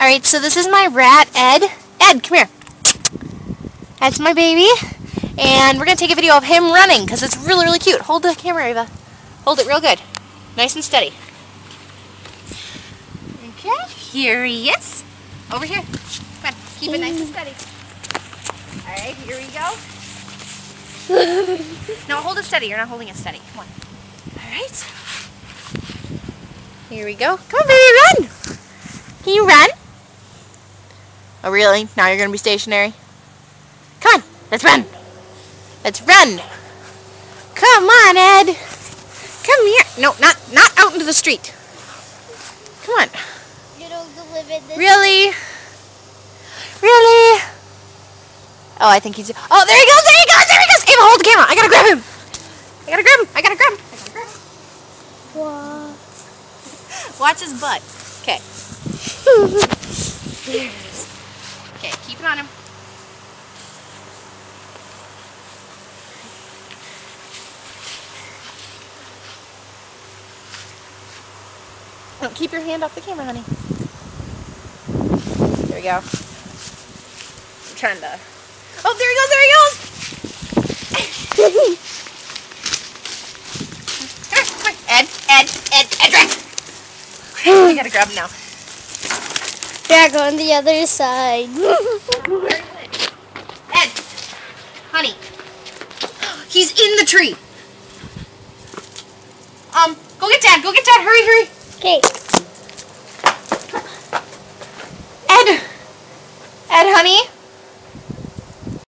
Alright, so this is my rat, Ed. Ed, come here. That's my baby. And we're going to take a video of him running because it's really, really cute. Hold the camera, Ava. Hold it real good. Nice and steady. Okay, here he is. Over here. Come on, keep it nice and steady. Alright, here we go. No, hold it steady. You're not holding it steady. Come on. Alright. Here we go. Come on, baby, run! Can you run? Oh, really? Now you're going to be stationary? Come on, let's run. Let's run. Come on, Ed. Come here. No, not not out into the street. Come on. You don't live in this. Really? Really? Oh, I think he's. Oh, there he goes! There he goes! There he goes! Ava, hold the camera! I gotta grab him! I gotta grab him! I gotta grab him! I gotta grab him! Watch his butt. Okay. On him. Don't keep your hand off the camera, honey. There we go. I'm trying to. Oh, there he goes! There he goes! Come. Ed, Ed, Ed, Edric! I gotta grab him now. Back on the other side. Ed, honey, he's in the tree. Um, go get Dad. Go get Dad. Hurry, hurry. Okay. Ed, Ed, honey,